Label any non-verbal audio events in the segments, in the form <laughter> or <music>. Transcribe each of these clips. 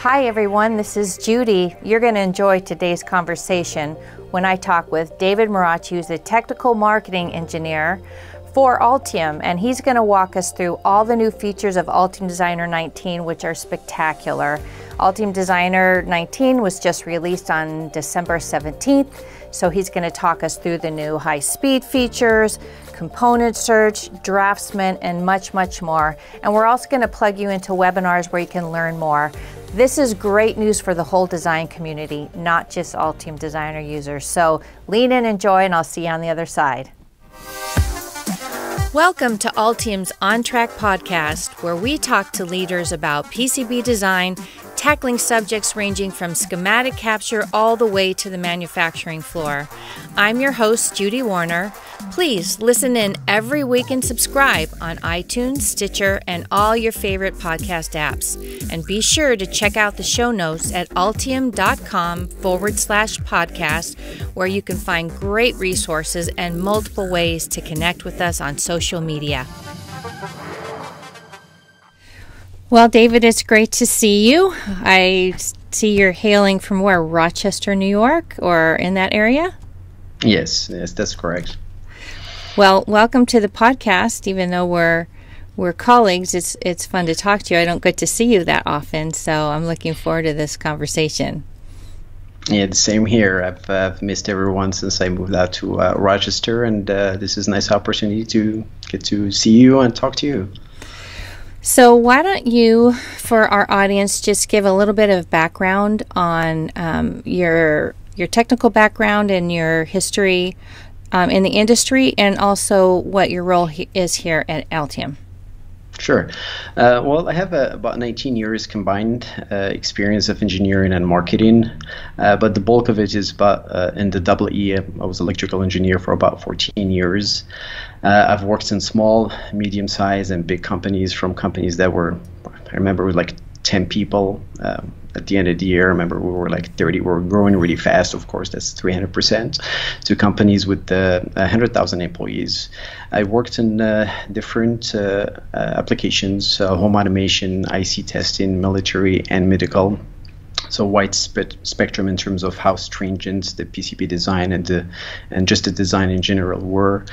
Hi, everyone. This is Judy. You're going to enjoy today's conversation when I talk with David Marrakchi, who's a technical marketing engineer for Altium, and he's going to walk us through all the new features of Altium Designer 19, which are spectacular. Altium Designer 19 was just released on December 17th, so he's going to talk us through the new high speed features, component search, draftsman, and much, much more. And we're also going to plug you into webinars where you can learn more. This is great news for the whole design community, not just Altium Designer users. So lean in, enjoy, and I'll see you on the other side. Welcome to Altium's OnTrack podcast, where we talk to leaders about PCB design tackling subjects ranging from schematic capture all the way to the manufacturing floor. I'm your host, Judy Warner. Please listen in every week and subscribe on iTunes, Stitcher, and all your favorite podcast apps. And be sure to check out the show notes at altium.com forward slash podcast, where you can find great resources and multiple ways to connect with us on social media. Well, David, it's great to see you. I see you're hailing from where? Rochester, New York, or in that area? Yes, yes, that's correct. Well, welcome to the podcast. Even though we're we're colleagues, it's it's fun to talk to you. I don't get to see you that often, so I'm looking forward to this conversation. Yeah, the same here. I've, uh, missed everyone since I moved out to uh, Rochester, and uh, this is a nice opportunity to get to see you and talk to you. So, why don't you, for our audience, just give a little bit of background on um, your your technical background and your history um, in the industry, and also what your role he- is here at Altium? Sure. Uh, well, I have uh, about 19 years combined uh, experience of engineering and marketing, uh, but the bulk of it is about uh, in the double E. I was electrical engineer for about 14 years. Uh, I've worked in small, medium sized, and big companies from companies that were, I remember, with like 10 people. Um, at the end of the year, I remember we were like 30. We were growing really fast. Of course, that's 300% to companies with uh, 100,000 employees. I worked in uh, different uh, uh applications: uh, home automation, IC testing, military, and medical so wide spe- spectrum in terms of how stringent the PCB design and the and just the design in general were.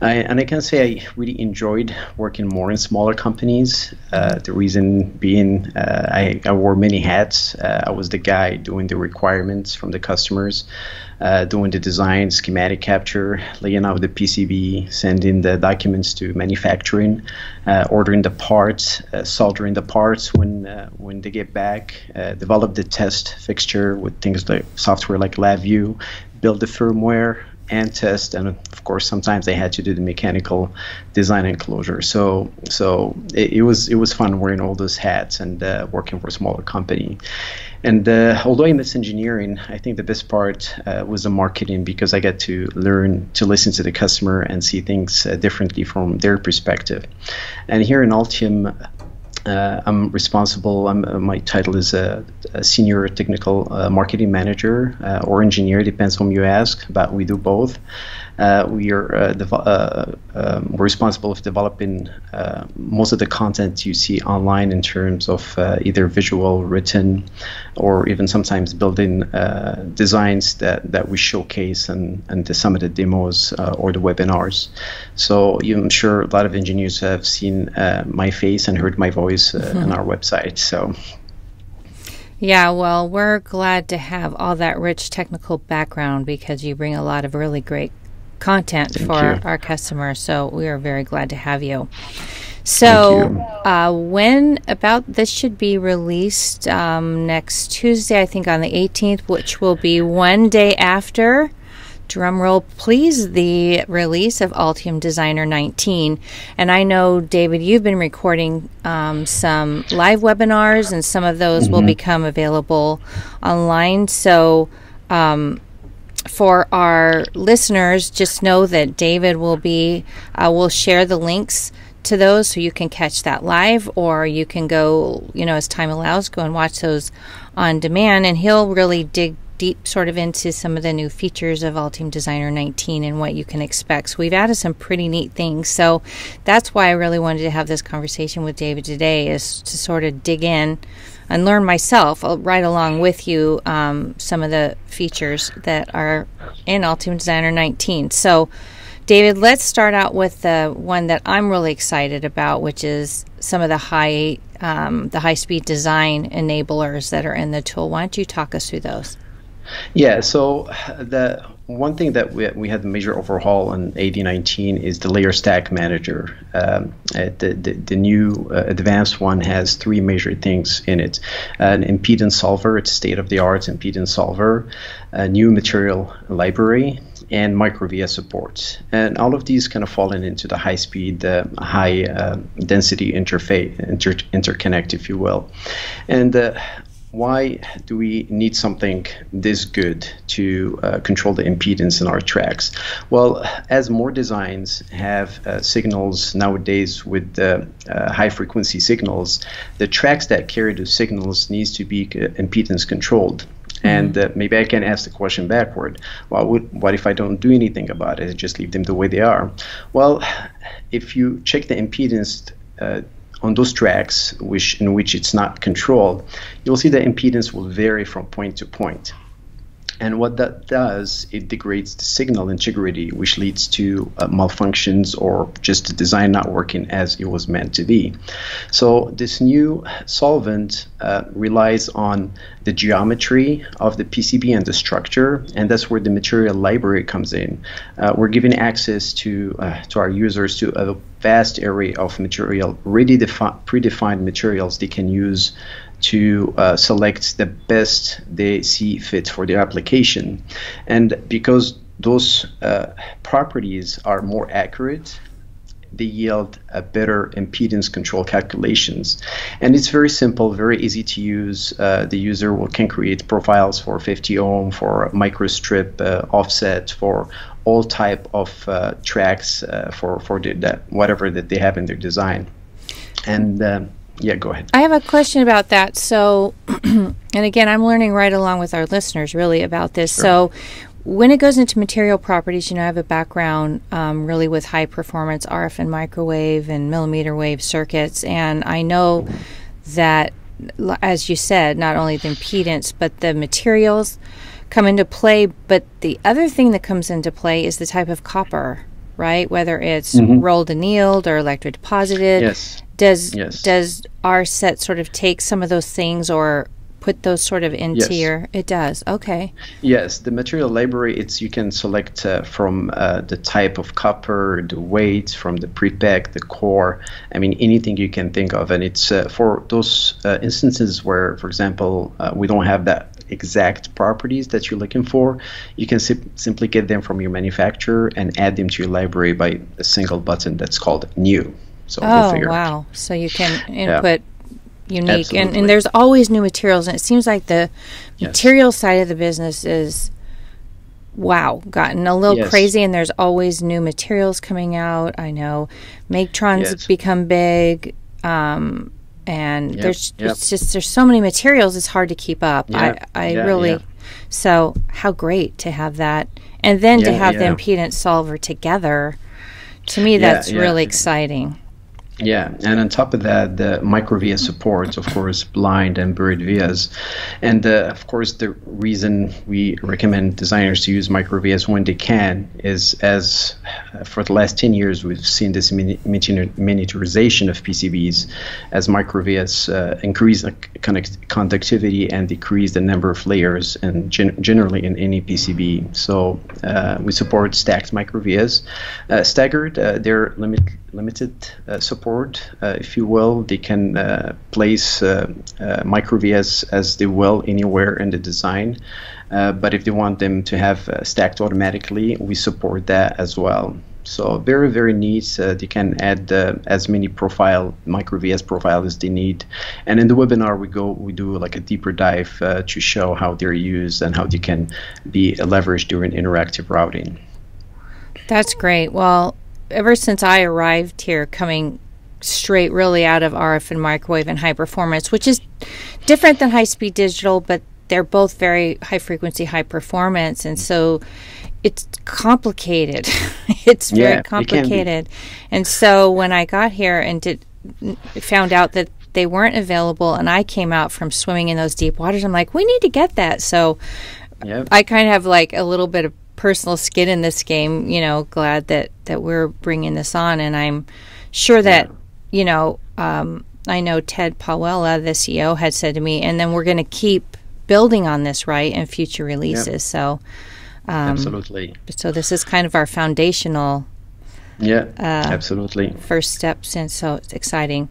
I, and I can say I really enjoyed working more in smaller companies. Uh, the reason being, uh, I, I, wore many hats. Uh, I was the guy doing the requirements from the customers uh, doing the design, schematic capture, laying out the PCB, sending the documents to manufacturing, uh, ordering the parts, uh, soldering the parts when uh, when they get back, uh, develop the test fixture with things like software like LabVIEW, build the firmware, and test and of course sometimes they had to do the mechanical design and closure. So so it, it was it was fun wearing all those hats and uh, working for a smaller company and uh, although I miss engineering, I think the best part uh, was the marketing because I got to learn to listen to the customer and see things uh, differently from their perspective. And here in Altium, uh, I'm responsible. I'm, uh, my title is a, a senior technical uh, marketing manager or engineer, depends whom you ask. But we do both. Uh, we are uh, dev- um, we're responsible for developing most of the content you see online in terms of either visual, written, or even sometimes building designs that, that we showcase and and the, some of the demos or the webinars. So I'm sure a lot of engineers have seen my face and heard my voice uh, mm-hmm. on our website. So. Yeah, well, we're glad to have all that rich technical background because you bring a lot of really great content Thank for you. our customers. So we are very glad to have you. So, you. Uh, when about this should be released um, next Tuesday, I think on the 18th, which will be one day after drumroll please the release of Altium Designer 19 and I know David you've been recording um, some live webinars and some of those mm-hmm. will become available online so um, for our listeners just know that David will be uh, will share the links to those so you can catch that live or you can go you know as time allows go and watch those on demand and he'll really dig deep sort of into some of the new features of Altium Designer 19 and what you can expect. So we've added some pretty neat things. So that's why I really wanted to have this conversation with David today is to sort of dig in and learn myself right along with you um, some of the features that are in Altium Designer 19. So, David, let's start out with the one that I'm really excited about, which is some of the high um, the high speed design enablers that are in the tool. Why don't you talk us through those? Yeah, so the one thing that we, we had a major overhaul in AD19 is the layer stack manager. Um, uh, the, the, the, new uh, advanced one has three major things in it an impedance solver, it's state of the art impedance solver, a new material library, and microvias support. And all of these kind of fall into the high speed, uh, high uh, density interface, inter- interconnect, if you will. And uh, why do we need something this good to uh, control the impedance in our tracks? Well, as more designs have uh, signals nowadays with uh, high frequency signals, the tracks that carry those signals needs to be uh, impedance controlled. And uh, maybe I can ask the question backward. Well, what, what if I don't do anything about it? Just leave them the way they are. Well, if you check the impedance uh, on those tracks which in which it's not controlled, you'll see the impedance will vary from point to point. And what that does, it degrades the signal integrity, which leads to uh, malfunctions or just the design not working as it was meant to be. So this new solver uh, relies on the geometry of the PCB and the structure, and that's where the material library comes in. Uh, we're giving access to uh, to our users to a vast array of material, ready defi- predefined materials they can use to uh, select the best they see fit for their application. And because those uh, properties are more accurate, they yield a better impedance control calculations. And it's very simple, very easy to use. Uh, the user will, can create profiles for 50 ohm, for microstrip uh, offset, for all type of uh, tracks uh, for, for the, that, whatever that they have in their design. And um, yeah, go ahead. I have a question about that. So, <clears throat> and again, I'm learning right along with our listeners really about this. Sure. So, when it goes into material properties, you know, I have a background um, really with high performance RF and microwave and millimeter wave circuits, and I know that, as you said, not only the impedance but the materials come into play. But the other thing that comes into play is the type of copper, right? Whether it's mm-hmm. rolled annealed or electrodeposited. Yes. Does yes. does our set sort of take some of those things or put those sort of into yes. your it does okay yes the material library it's you can select uh, from uh, the type of copper the weight from the prepreg, the core i mean anything you can think of and it's uh, for those uh, instances where for example uh, we don't have that exact properties that you're looking for you can sim- simply get them from your manufacturer and add them to your library by a single button that's called new so oh we'll wow! So you can input yeah. unique, and, and there's always new materials, and it seems like the yes. material side of the business is wow, gotten a little yes. crazy, and there's always new materials coming out. I know Megtron's yes. become big. Um, and yep, there's yep. it's just there's so many materials it's hard to keep up yep. i i yeah, really yeah. so how great to have that and then yeah, to have the impedance solver together to me that's really exciting yeah, and on top of that, the microvias supports, of course, blind and buried vias. And uh, of course, the reason we recommend designers to use microvias when they can is as uh, for the last 10 years, we've seen this mini- miniaturization of PCBs as microvias uh, increase the connect- conductivity and decrease the number of layers, and gen- generally in any PCB. So uh, we support stacked microvias. Uh, staggered, they're limit- limited support uh, if you will. They can uh, place uh, microvias as they will anywhere in the design. but if they want them to have stacked automatically, we support that as well. So very, very neat. Uh, they can add uh, as many profile, micro vias profile as they need. And in the webinar, we go, we do like a deeper dive uh, to show how they're used and how they can be leveraged during interactive routing. That's great. Well, ever since I arrived here, coming straight really out of RF and microwave and high performance, which is different than high speed digital, but they're both very high frequency, high performance. And so it's complicated. <laughs> it's very complicated. It and so when I got here and did found out that they weren't available, and I came out from swimming in those deep waters. I'm like, we need to get that. So yep. I kind of have like a little bit of personal skin in this game. You know, glad that that we're bringing this on, and I'm sure that yeah. You know. Um, I know Ted Pawela, the CEO, had said to me, and then we're going to keep building on this, right, in future releases. Yep. So, um, absolutely. So this is kind of our foundational yeah, uh, absolutely. First steps, and so it's exciting.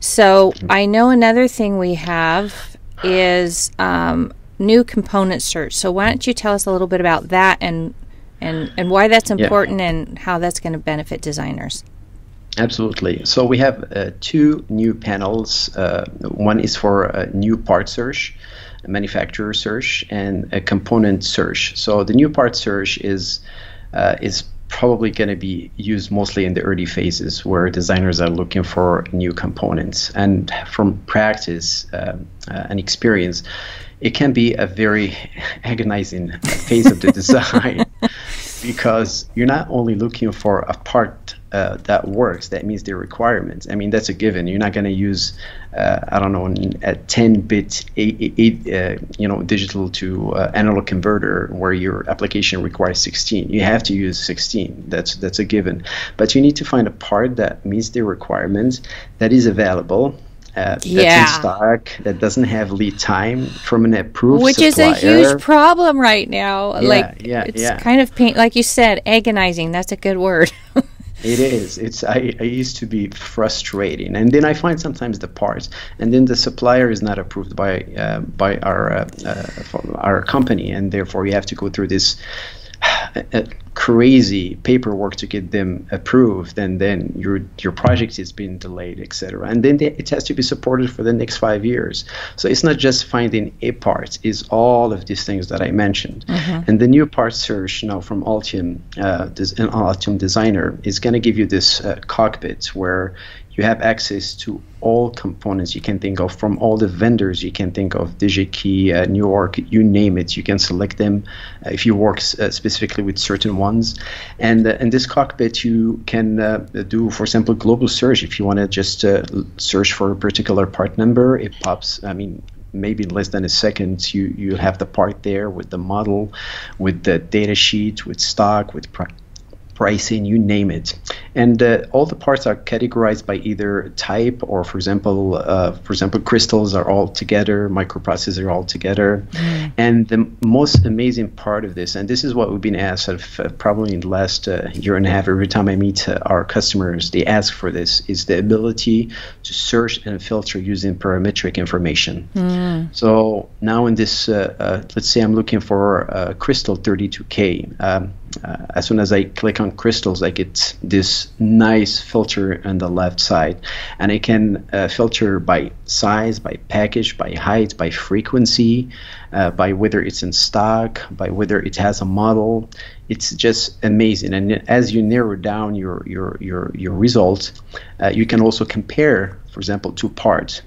So I know another thing we have is um, new component search. So why don't you tell us a little bit about that and and and why that's important yeah. and how that's going to benefit designers? Absolutely. So we have uh, two new panels. Uh, one is for a new part search, manufacturer search, and a component search. So the new part search is uh, is probably going to be used mostly in the early phases where designers are looking for new components. And from practice um, uh, and experience, it can be a very <laughs> agonizing phase of the <laughs> design because you're not only looking for a part uh, that works, that means the requirements. I mean, that's a given. You're not going to use, uh, I don't know, a 10-bit, eight, eight, uh, you know, digital to uh, analog converter where your application requires 16. You have to use 16. That's that's a given. But you need to find a part that meets the requirements, that is available, uh, that's yeah. in stock that doesn't have lead time from an approved which supplier. is a huge problem right now yeah, like yeah, it's yeah. kind of pain like you said agonizing that's a good word <laughs> it is. It's I, I used to be frustrating. And then i find sometimes the parts. And then the supplier is not approved by uh, by our uh, uh our company. And therefore you have to go through this crazy paperwork to get them approved and then your your project is being delayed etc and then they, it has to be supported for the next five years. So it's not just finding a part it's all of these things that i mentioned. Mm-hmm. and the new part search now from altium uh, this, altium designer is going to give you this uh, cockpit where you have access to all components you can think of from all the vendors you can think of DigiKey, uh, Newark, you name it. You can select them uh, if you work uh, specifically with certain ones. And uh, in this cockpit, you can uh, do, for example, global search. If you want to just uh, search for a particular part number, it pops. I mean, maybe in less than a second you you have the part there with the model with the data sheet with stock with pricing, you name it. And uh, all the parts are categorized by either type or, for example, uh, for example, crystals are all together, microprocessors are all together. Mm. And the most amazing part of this, and this is what we've been asked of, uh, probably in the last uh, year and a half, every time I meet uh, our customers, they ask for this, is the ability to search and filter using parametric information. Mm. So now in this, uh, let's say I'm looking for crystal 32K. Um, uh, as soon as I click on crystals, I get this nice filter on the left side, and I can uh, filter by size, by package, by height, by frequency, uh, by whether it's in stock, by whether it has a model. It's just amazing. And as you narrow down your your your your results, uh, you can also compare, for example, two parts.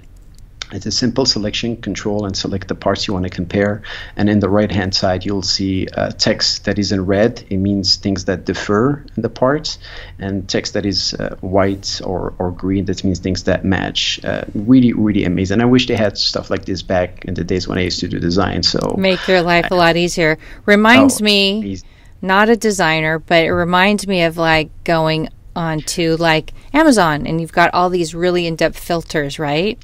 It's a simple selection control and select the parts you want to compare. And in the right hand side, you'll see uh, text that is in red. It means things that differ in the parts. And text that is uh, white or, or green, that means things that match. Uh, really, really amazing. I wish they had stuff like this back in the days when I used to do design. So make your life a lot easier. Reminds oh, me, easy. not a designer, but it reminds me of like going on to like Amazon and you've got all these really in-depth filters, right?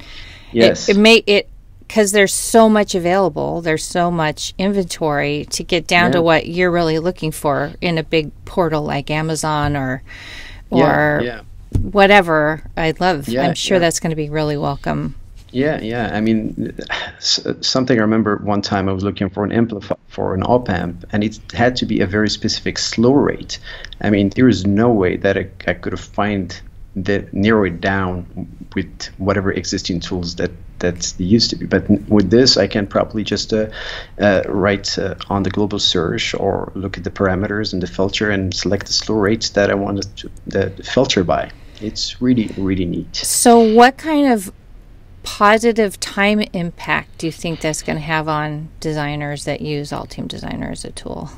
Yes. It, it may it because there's so much available. There's so much inventory to get down yeah. to what you're really looking for in a big portal like Amazon or or yeah, yeah. whatever. I'd love. I'm sure that's going to be really welcome. Yeah, yeah. I mean, something I remember one time I was looking for an amplifier for an op amp, and it had to be a very specific slew rate. I mean, there is no way that I, I could have find that narrow it down with whatever existing tools that that used to be. But with this, I can probably just uh, uh, write uh, on the global search or look at the parameters and the filter and select the slew rates that I want to filter by. It's really really neat. So, what kind of positive time impact do you think that's going to have on designers that use Altium Designer as a tool?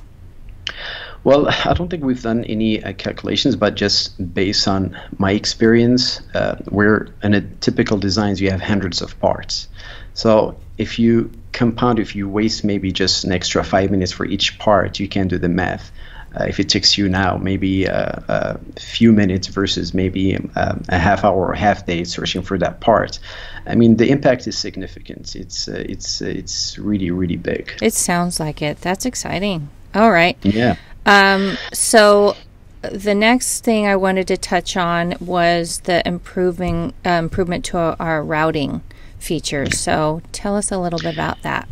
Well, I don't think we've done any uh, calculations, but just based on my experience, uh, where in a typical designs you have hundreds of parts. So if you compound, if you waste maybe just an extra five minutes for each part, you can do the math. Uh, if it takes you now maybe uh, a few minutes versus maybe um, a half hour or half day searching for that part, I mean the impact is significant. It's uh, it's it's really really big. It sounds like it. That's exciting. All right. Yeah. Um, so the next thing I wanted to touch on was the improving uh, improvement to our routing features. So tell us a little bit about that.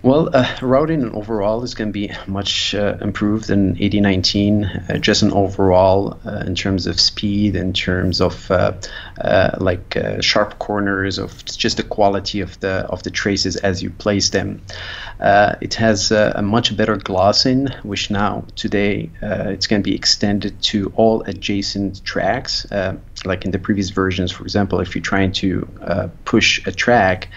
Well, uh, routing overall is going to be much uh, improved in AD19, uh, just an overall uh, in terms of speed, in terms of uh, uh, like sharp corners, of just the quality of the of the traces as you place them. it has a much better glossing, which now today it's going to be extended to all adjacent tracks. like in the previous versions, for example, if you're trying to push a track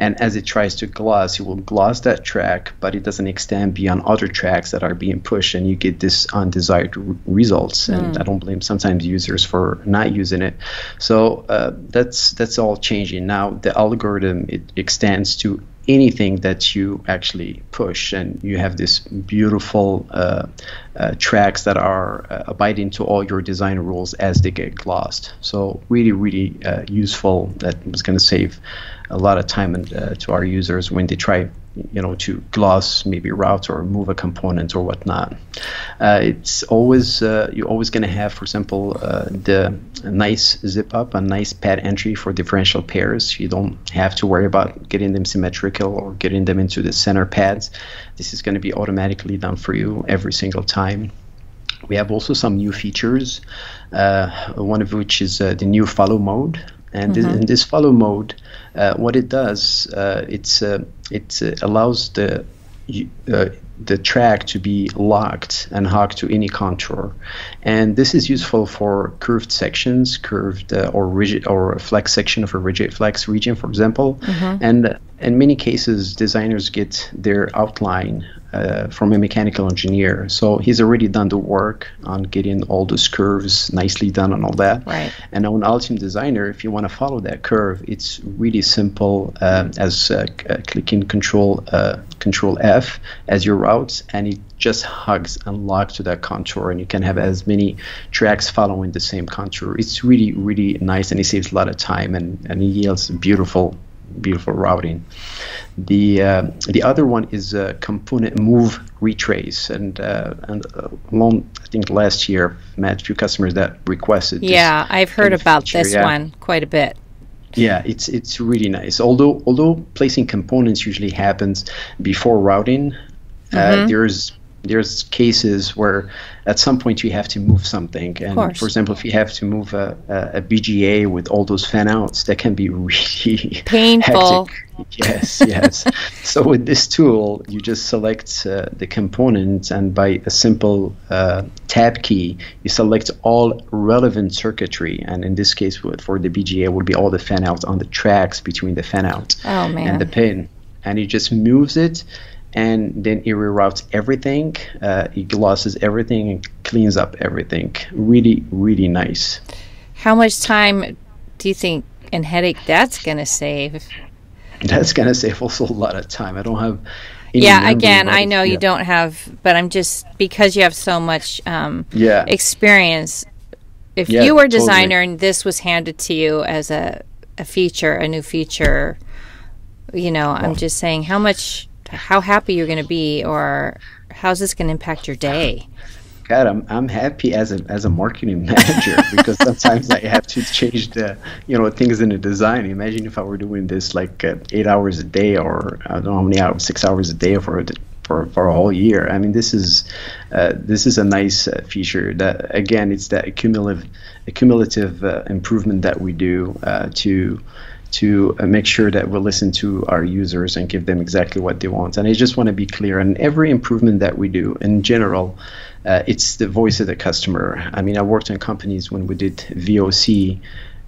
and as it tries to gloss, it will gloss that track, but it doesn't extend beyond other tracks that are being pushed, and you get this undesired r- results. Mm. And I don't blame sometimes users for not using it. So uh, that's that's all changing now. The algorithm it extends to anything that you actually push and you have this beautiful uh, uh, tracks that are uh, abiding to all your design rules as they get glossed so really really uh, useful that was going to save a lot of time and, uh, to our users when they try you know to gloss maybe routes or move a component or whatnot. Uh, it's always uh, you're always going to have for example uh, the nice zip up a nice pad entry for differential pairs. You don't have to worry about getting them symmetrical or getting them into the center pads. This is going to be automatically done for you every single time. We have also some new features uh, one of which is uh, the new follow mode and mm-hmm. in this follow mode, uh, what it does, uh, it's uh, it uh, allows the uh, the track to be locked and hooked to any contour, and this is useful for curved sections, curved uh, or rigid or flex section of a rigid flex region, for example. Mm-hmm. And in many cases, designers get their outline uh, from a mechanical engineer. So he's already done the work on getting all those curves nicely done and all that. Right. And on Altium Designer, if you want to follow that curve, it's really simple uh, as uh, uh clicking Control uh, Control F as your routes, and it just hugs and locks to that contour, and you can have as many tracks following the same contour. It's really really nice, and it saves a lot of time and and it yields beautiful beautiful routing. The uh, the other one is uh, component move retrace, and uh, and uh, long I think last year met a few customers that requested. Yeah, I've heard about feature, this yeah. one quite a bit. Yeah, it's it's really nice. Although although placing components usually happens before routing, uh, mm-hmm. there's there's cases where at some point you have to move something. And for example if you have to move a, a, a bga with all those fan outs that can be <laughs> really painful. hectic. yes yes. So with this tool you just select uh, the component and by a simple uh, tab key you select all relevant circuitry. And in this case for the bga would be all the fan outs on the tracks between the fan out oh, and the pin. And it just moves it and then it reroutes everything. Uh, it glosses everything and cleans up everything. Really, really nice. How much time do you think and headache that's going to save? That's going to save also a lot of time. I don't have. yeah, again, I know yeah. you don't have, but I'm just because you have so much um, yeah. experience. If yeah, you were a designer totally. and this was handed to you as a, a feature, a new feature, you know, I'm just saying how much how happy you're going to be or how's this going to impact your day? God, I'm I'm happy as a as a marketing <laughs> manager because sometimes I have to change the you know things in the design. Imagine if I were doing this like uh, eight hours a day or I don't know how many hours, six hours a day for for for a whole year. I mean, this is uh, this is a nice uh, feature that again it's that cumulative cumulative uh, improvement that we do uh, to to uh, make sure that we listen to our users and give them exactly what they want. And I just want to be clear and every improvement that we do in general, uh, it's the voice of the customer. I mean, I worked in companies when we did VOC,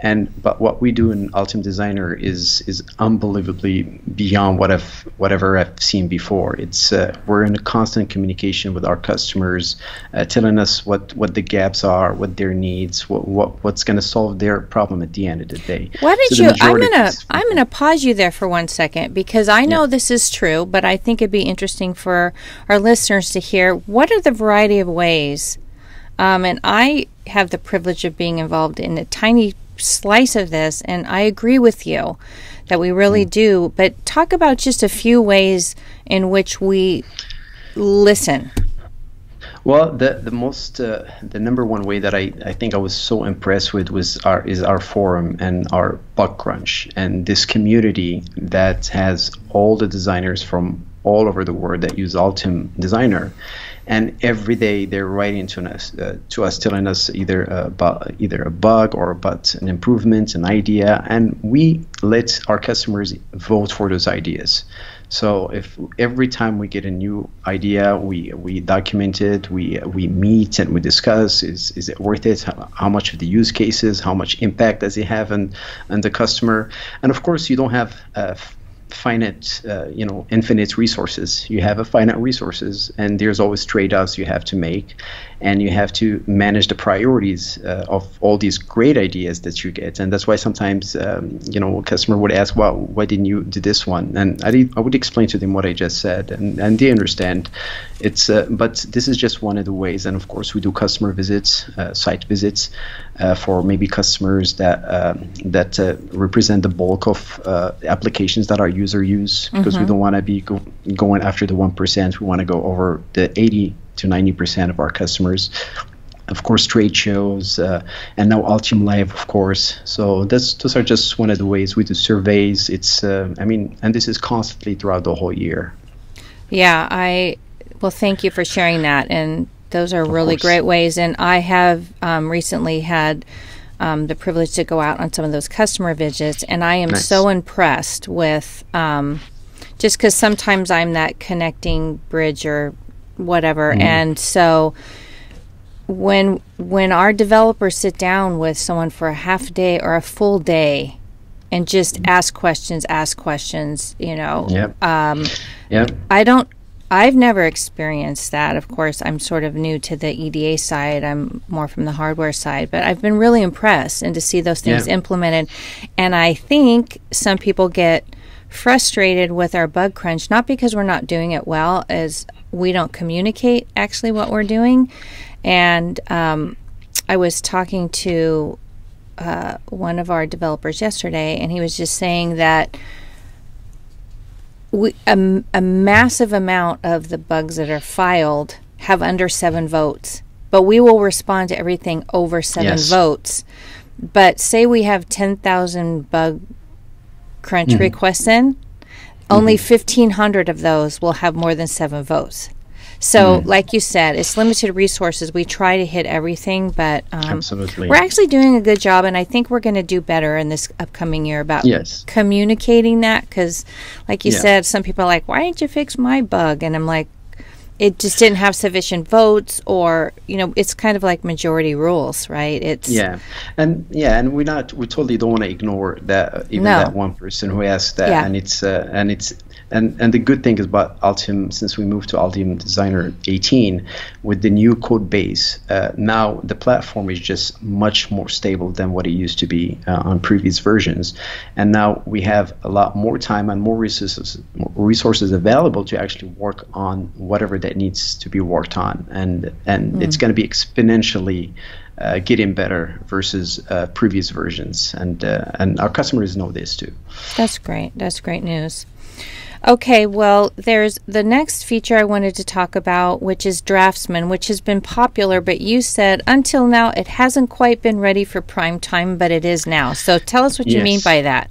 and but what we do in Altium Designer is is unbelievably beyond what I've whatever I've seen before. It's uh, we're in a constant communication with our customers, uh, telling us what what the gaps are, what their needs, what, what what's going to solve their problem at the end of the day. Why did so you? I'm gonna I'm gonna pause you there for one second because I know yeah. this is true, but I think it'd be interesting for our listeners to hear what are the variety of ways. Um, and I have the privilege of being involved in a tiny slice of this, and I agree with you that we really mm. do. But talk about just a few ways in which we listen. Well, the the most uh, the number one way that I, I think I was so impressed with was our is our forum and our bug crunch and this community that has all the designers from all over the world that use Altium Designer, and every day they're writing to us, uh, to us telling us either about either a bug or about an improvement, an idea, and we let our customers vote for those ideas. So if every time we get a new idea, we we document it, we we meet and we discuss is is it worth it? How, how much of the use cases? How much impact does it have on on the customer? And of course, you don't have uh, finite, uh, you know, infinite resources. You have a finite resources, and there's always trade-offs you have to make, and you have to manage the priorities uh, of all these great ideas that you get. And that's why sometimes, um, you know, a customer would ask, "Well, why didn't you do this one?" And I, did, I would explain to them what I just said, and, and they understand. It's, uh, but this is just one of the ways. And of course, we do customer visits, uh, site visits, uh, for maybe customers that um, that uh, represent the bulk of applications that our user use, because mm-hmm. we don't want to be go- going after the one percent. We want to go over the eighty to 90% of our customers. Of course, trade shows, uh, and now Altium Live, of course. So that's, those are just one of the ways we do surveys. It's, uh, I mean, and this is constantly throughout the whole year. Yeah, I, well, thank you for sharing that. And those are really great ways. And I have um, recently had um, the privilege to go out on some of those customer visits, and I am nice. so impressed with um, just because sometimes I'm that connecting bridge or whatever. Mm. And so when when our developers sit down with someone for a half day or a full day and just ask questions, ask questions, you know. Yep. Um, yep. I don't. I've never experienced that. Of course, I'm sort of new to the EDA side. I'm more from the hardware side, but I've been really impressed and to see those things yeah. implemented. And I think some people get frustrated with our bug crunch, not because we're not doing it well, as we don't communicate actually what we're doing. And um, I was talking to uh, one of our developers yesterday, and he was just saying that we, a, a massive amount of the bugs that are filed have under seven votes, but we will respond to everything over seven yes. votes. But say we have 10,000 bug crunch mm. requests in, only 1,500 of those will have more than seven votes. So, mm. like you said, it's limited resources. We try to hit everything, but um, we're actually doing a good job, and I think we're going to do better in this upcoming year about yes. communicating that. Because, like you yeah. said, some people are like, "Why didn't you fix my bug?" And I'm like, it just didn't have sufficient votes or you know it's kind of like majority rules right it's yeah and yeah and we're not we totally don't want to ignore that even no. that one person who asked that yeah. and it's uh, and it's and and the good thing is about Altium, since we moved to Altium Designer 18, with the new code base, uh, now the platform is just much more stable than what it used to be uh, on previous versions. And now we have a lot more time and more resources, more resources available to actually work on whatever that needs to be worked on. And and mm. it's going to be exponentially. Uh, getting better versus uh, previous versions, and uh, and our customers know this too. That's great. That's great news. Okay, well, there's the next feature I wanted to talk about, which is Draftsman, which has been popular, but you said until now it hasn't quite been ready for prime time, but it is now. So tell us what you mean by that.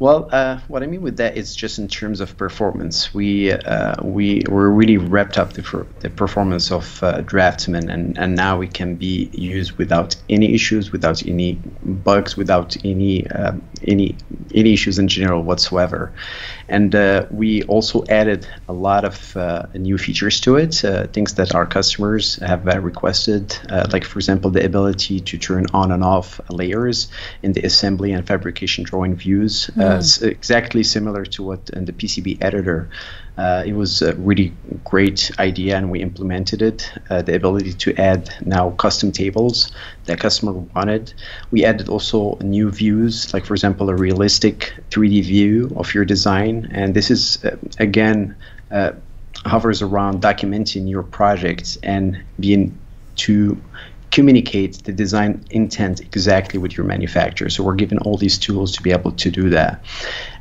Well, uh, what I mean with that is just in terms of performance. We uh, we were really wrapped up the, the performance of uh, Draftsman, and, and now it can be used without any issues, without any bugs, without any um, any any issues in general whatsoever. And uh, we also added a lot of uh, new features to it, uh, things that our customers have requested, like for example the ability to turn on and off layers in the assembly and fabrication drawing views. Mm uh, exactly similar to what in the PCB editor. Uh, it was a really great idea, and we implemented it. Uh, the ability to add now custom tables that customer wanted. We added also new views, like for example, a realistic 3D view of your design, and this is uh, again uh, hovers around documenting your project and being to communicate the design intent exactly with your manufacturer. So we're given all these tools to be able to do that.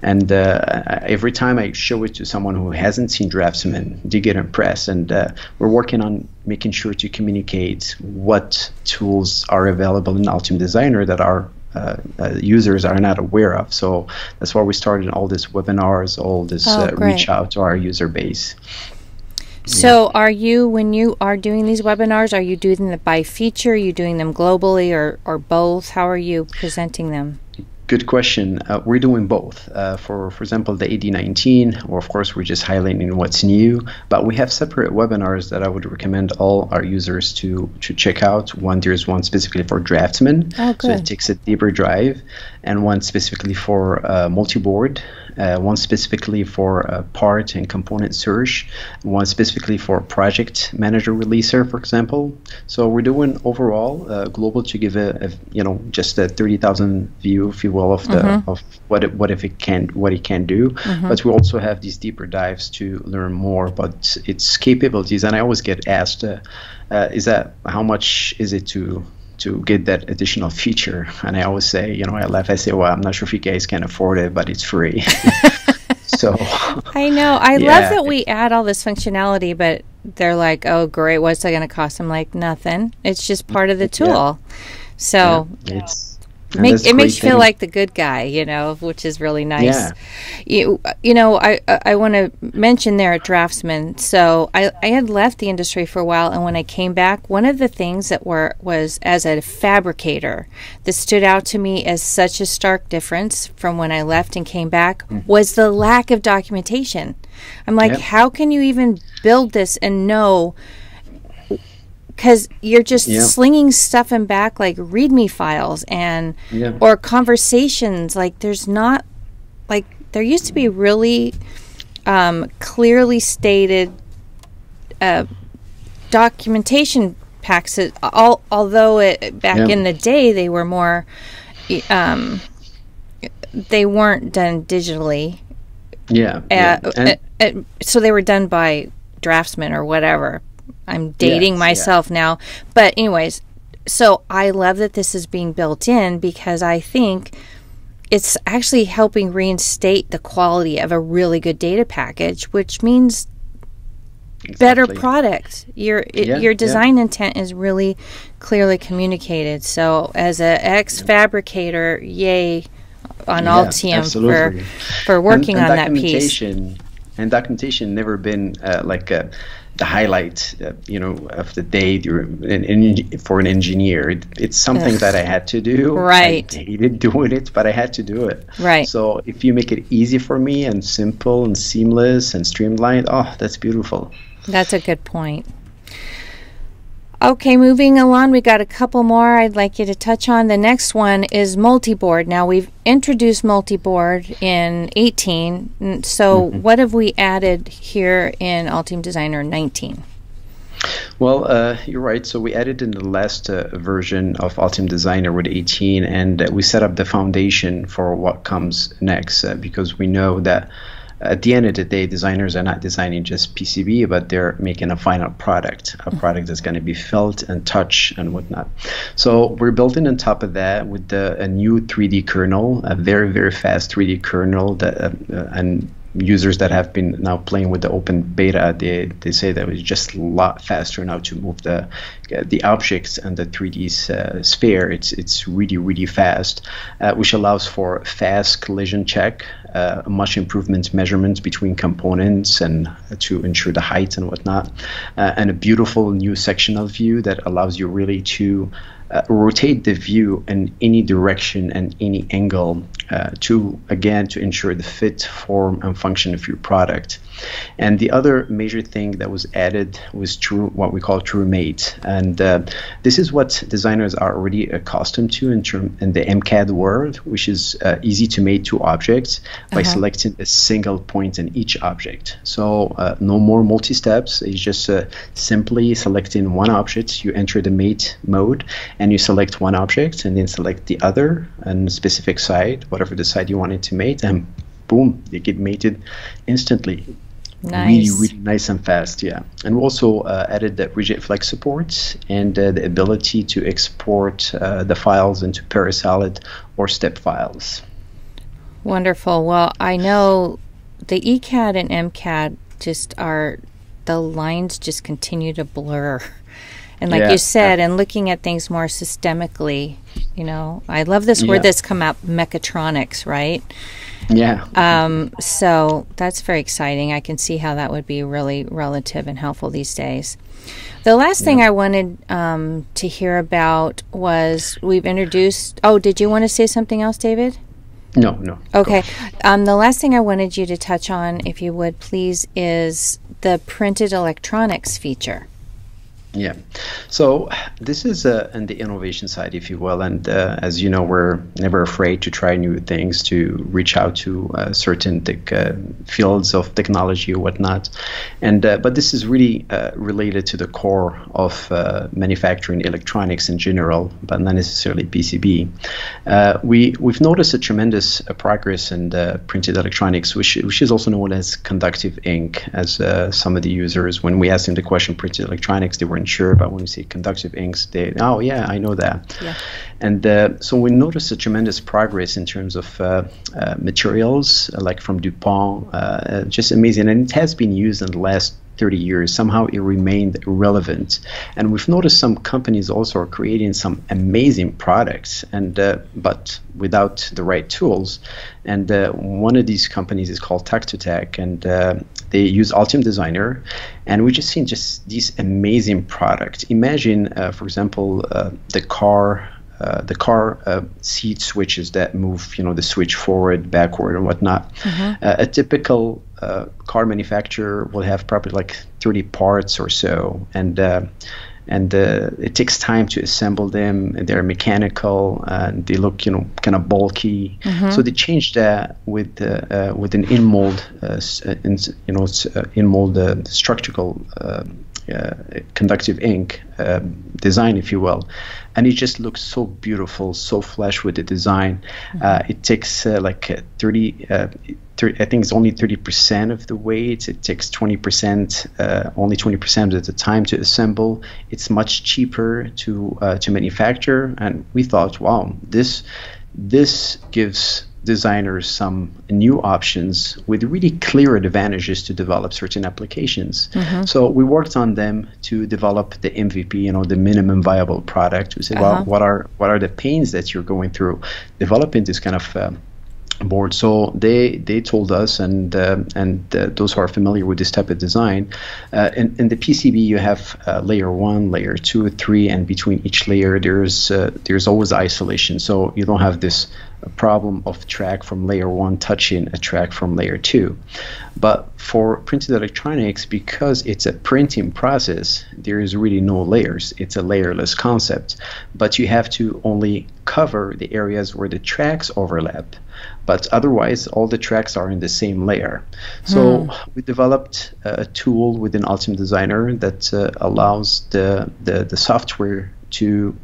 And uh, every time I show it to someone who hasn't seen Draftsman, they get impressed. And uh, we're working on making sure to communicate what tools are available in Altium Designer that our uh, uh, users are not aware of. So that's why we started all these webinars, all this oh, uh, reach out to our user base. So, yeah. are you when you are doing these webinars? Are you doing them by feature? Are you doing them globally, or or both? How are you presenting them? Good question. Uh, we're doing both. Uh, for for example, the AD19, or of course, we're just highlighting what's new. But we have separate webinars that I would recommend all our users to to check out. One there's one specifically for Draftsman, oh, so it takes a deeper dive, and one specifically for uh, multi-board one specifically for uh, part and component search, one specifically for project manager releaser, for example. So we're doing overall uh, global to give a, a, you know just a thirty thousand view, if you will, of the mm-hmm. of what it, what if it can what it can do. Mm-hmm. But we also have these deeper dives to learn more about its capabilities. And I always get asked, uh, uh, is that how much is it to to get that additional feature. And I always say, you know, I laugh. I say, well, I'm not sure if you guys can afford it, but it's free. <laughs> so I know. I yeah. love that we add all this functionality, but they're like, oh, great. What's it going to cost? I'm like, nothing. It's just part of the tool. Yeah. So yeah, it's Make, it makes you feel like the good guy, you know, which is really nice. Yeah. You, you know, I I want to mention there at Draftsman. So I, I had left the industry for a while, and when I came back, one of the things that were was as a fabricator that stood out to me as such a stark difference from when I left and came back mm. was the lack of documentation. I'm like, yep. how can you even build this and know? Because you're just yeah. slinging stuff in back like readme files and yeah. or conversations like there's not like there used to be really um, clearly stated uh, documentation packs all, although it, back yeah. in the day they were more um, they weren't done digitally yeah, uh, uh, uh, so they were done by draftsmen or whatever I'm dating yes, myself yes. now. But anyways, so I love that this is being built in because I think it's actually helping reinstate the quality of a really good data package, which means exactly. better product. Your yeah, your design yeah. intent is really clearly communicated. So as a ex fabricator, yay on yeah, Altium for for working and, and on that piece. And documentation never been uh, like a the highlight, uh, you know, of the day in, in, for an engineer. It, it's something Ugh. that I had to do. Right. I hated doing it, but I had to do it. Right. So if you make it easy for me and simple and seamless and streamlined, oh, that's beautiful. That's a good point. Okay, moving along, we got a couple more I'd like you to touch on. The next one is multi-board. Now we've introduced multi-board in 18. So mm-hmm. what have we added here in Altium Designer 19? Well, uh, you're right. So we added in the last uh, version of Altium Designer with 18, and uh, we set up the foundation for what comes next uh, because we know that at the end of the day, designers are not designing just PCB, but they're making a final product, a mm-hmm. product that's going to be felt and touched and whatnot. So we're building on top of that with the, a new 3D kernel, a very very fast 3D kernel that uh, and users that have been now playing with the open beta, they, they say that it's just a lot faster now to move the the objects and the 3D uh, sphere. It's it's really really fast, uh, which allows for fast collision check, uh, much improvement measurements between components and to ensure the height and whatnot, uh, and a beautiful new sectional view that allows you really to uh, rotate the view in any direction and any angle uh, to again to ensure the fit, form, and function of your product. And the other major thing that was added was true what we call true mate, and uh, this is what designers are already accustomed to in term in the MCAD world, which is uh, easy to mate two objects by uh-huh. selecting a single point in each object. So uh, no more multi steps. It's just uh, simply selecting one object. You enter the mate mode and you select one object and then select the other and specific side, whatever the side you wanted to mate, and boom, they get mated instantly. Nice. Really, really nice and fast, yeah. And we also uh, added that rigid flex support and uh, the ability to export uh, the files into Parasolid or step files. Wonderful. Well, I know the ECAD and MCAD just are, the lines just continue to blur. <laughs> And like yeah. you said, and looking at things more systemically, you know, I love this word yeah. that's come out, mechatronics, right? Yeah. Um, so that's very exciting. I can see how that would be really relative and helpful these days. The last yeah. thing I wanted um, to hear about was we've introduced. Oh, did you want to say something else, David? No, no. Okay. Um, the last thing I wanted you to touch on, if you would please, is the printed electronics feature. Yeah. So this is uh, on the innovation side, if you will. And uh, as you know, we're never afraid to try new things, to reach out to uh, certain uh, fields of technology or whatnot. And uh, but this is really uh, related to the core of manufacturing electronics in general, but not necessarily PCB. we we've noticed a tremendous progress in printed electronics, which which is also known as conductive ink, as some of the users, when we asked them the question printed electronics, they were weren't sure about when we say conductive inks. They, oh yeah, I know that. Yeah. And uh, so we noticed a tremendous progress in terms of uh, uh, materials, uh, like from DuPont, uh, just amazing. And it has been used in the last 30 years. Somehow it remained relevant. And we've noticed some companies also are creating some amazing products, and but without the right tools. And one of these companies is called TactoTek, and they use Altium Designer, and we just seen just these amazing products. Imagine, uh, for example, uh, the car. Uh, the car uh, seat switches that move, you know, the switch forward, backward, and whatnot. Mm-hmm. Uh, a typical uh, car manufacturer will have probably like 30 parts or so, and and uh, it takes time to assemble them. They're mechanical and they look, you know, kind of bulky. Mm-hmm. So they changed that with uh, uh, with an in mold, uh, uh, in, you know, uh, in mold structural. conductive ink design, if you will, and it just looks so beautiful, so flush with the design. Mm-hmm. it takes like 30 I think it's only 30% of the weight. It takes 20%, uh, only 20% of the time to assemble. It's much cheaper to uh, to manufacture, and we thought, wow, this this gives designers some new options with really clear advantages to develop certain applications. Mm-hmm. So we worked on them to develop the MVP, you know, the minimum viable product. We said, uh-huh. well, what are what are the pains that you're going through developing this kind of um, board. So they they told us, and uh, and uh, those who are familiar with this type of design, uh, in, in the PCB you have uh, layer one, layer two, three, and between each layer there's uh, there's always isolation. So you don't have this problem of track from layer one touching a track from layer two. But for printed electronics, because it's a printing process, there is really no layers. It's a layerless concept. But you have to only cover the areas where the tracks overlap but otherwise all the tracks are in the same layer. So hmm. we developed a tool within Altium Designer that uh, allows the, the, the software to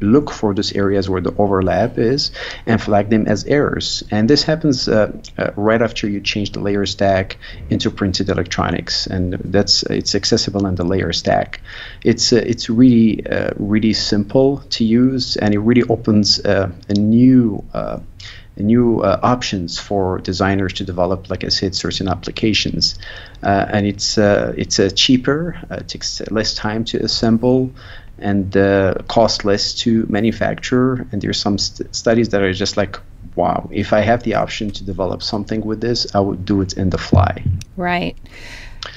look for those areas where the overlap is and flag them as errors. And this happens uh, uh, right after you change the layer stack into printed electronics, and that's it's accessible in the layer stack. It's uh, it's really uh, really simple to use, and it really opens uh, a new uh, new uh, options for designers to develop, like I said, certain applications. Uh, and it's uh, it's cheaper, it takes less time to assemble, and cost less to manufacture. And there's some st- studies that are just like, wow, if I have the option to develop something with this, I would do it in the fly. Right.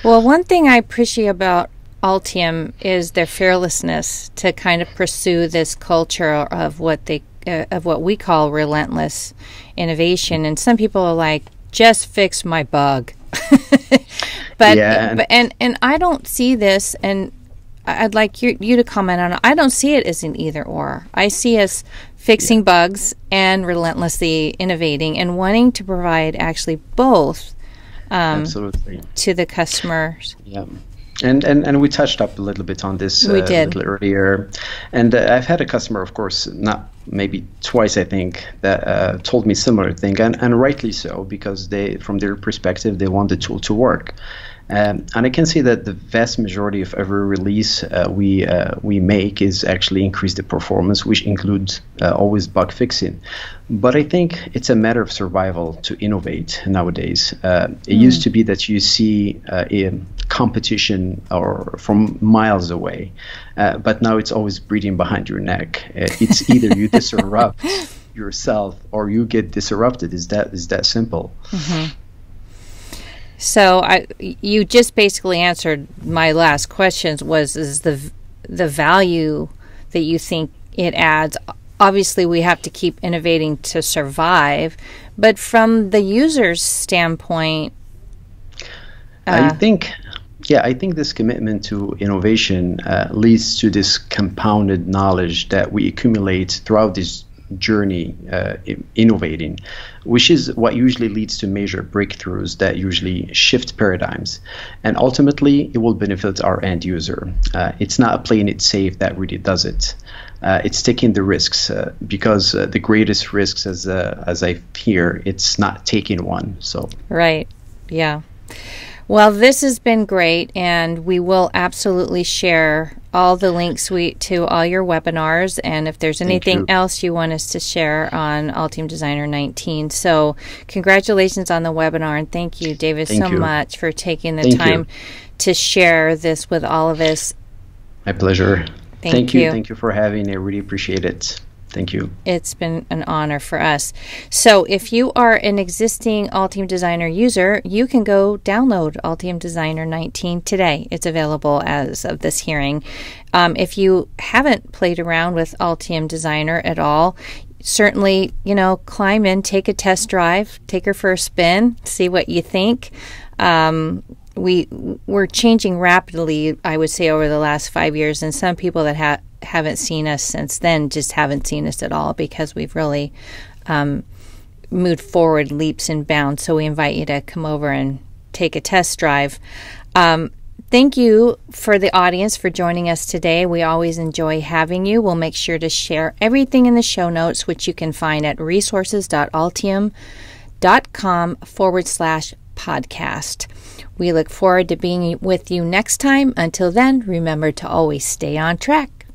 Well, one thing I appreciate about Altium is their fearlessness to kind of pursue this culture of what they uh, of what we call relentless innovation. And some people are like, just fix my bug. <laughs> but, yeah. but and and I don't see this and I'd like you, you to comment on it. I don't see it as an either or. I see us fixing yeah. bugs and relentlessly innovating and wanting to provide actually both um, Absolutely. to the customers. Yeah. And, and and we touched up a little bit on this uh, did. earlier. And uh, I've had a customer, of course, not maybe twice, I think, that uh, told me similar thing, and, and rightly so, because they, from their perspective, they want the tool to work. Um, and I can say that the vast majority of every release uh, we uh, we make is actually increase the performance, which includes uh, always bug fixing. But I think it's a matter of survival to innovate nowadays. Uh, it mm. used to be that you see uh, a competition or from miles away, uh, but now it's always breathing behind your neck. it's either you <laughs> disrupt yourself or you get disrupted. Is that is that simple? Mm-hmm. So I, you just basically answered my last questions. Was is the the value that you think it adds? Obviously, we have to keep innovating to survive, but from the user's standpoint, uh, I think yeah, I think this commitment to innovation uh, leads to this compounded knowledge that we accumulate throughout this journey uh, innovating, which is what usually leads to major breakthroughs that usually shift paradigms. And ultimately, it will benefit our end user. Uh, it's not playing it safe that really does it. Uh, it's taking the risks uh, because uh, the greatest risks, as uh, as I hear, it's not taking one. So right, yeah. Well, this has been great, and we will absolutely share all the links we, to all your webinars. And if there's anything you. else you want us to share on Altium Designer 19. So, congratulations on the webinar, and thank you, David, thank so you. much for taking the thank time you. to share this with all of us. My pleasure. Thank, thank you. you. Thank you for having. me. I really appreciate it. Thank you. It's been an honor for us. So, if you are an existing Altium Designer user, you can go download Altium Designer 19 today. It's available as of this hearing. Um, if you haven't played around with Altium Designer at all, certainly, you know, climb in, take a test drive, take her for a spin, see what you think. Um, we we're changing rapidly, I would say, over the last five years, and some people that have haven't seen us since then just haven't seen us at all because we've really um, moved forward leaps and bounds. So we invite you to come over and take a test drive. Um, thank you for the audience for joining us today. We always enjoy having you. We'll make sure to share everything in the show notes, which you can find at resources.altium.com forward slash podcast. We look forward to being with you next time. Until then, remember to always stay on track.